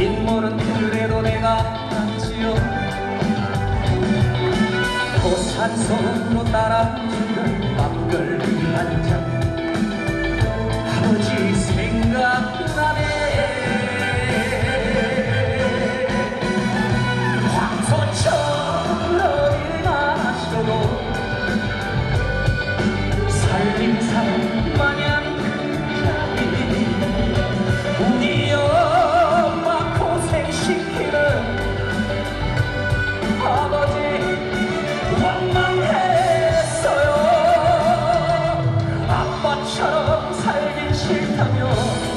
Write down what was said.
인물은 그대로 내가 봤지요. 고산소로 따라 주는 밤글 한잔 하며